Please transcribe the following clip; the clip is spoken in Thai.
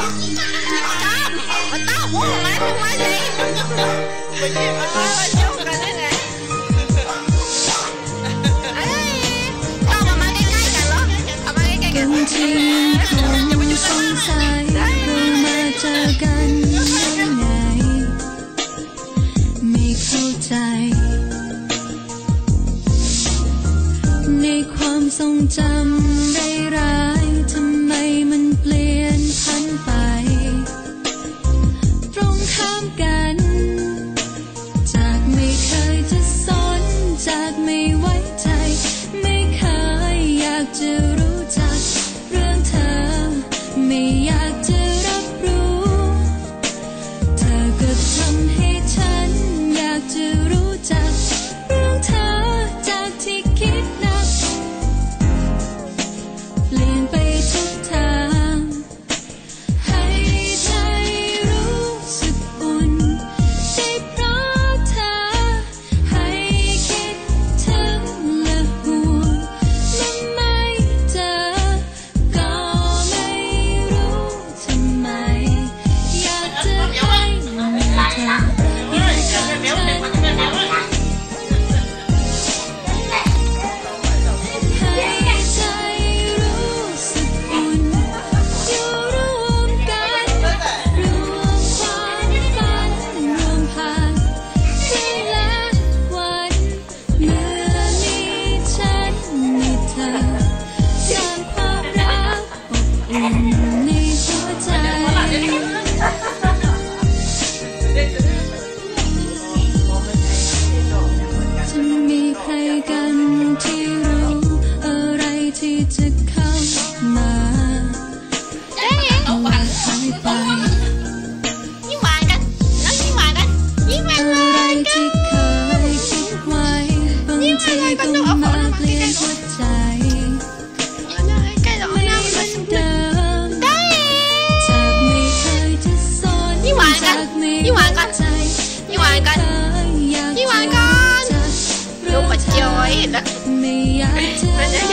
มันต้อมาถึงจ้กันได้ร้ทีอย่ามายงนั้เรามาเจอกันยังไงไม่เข้าใจ ในความทรงจำไร้ come down. กันที่รู้อะไรที่จะเข้ามาอะไรที่เคยคิดไว้งทีก็ 可以的。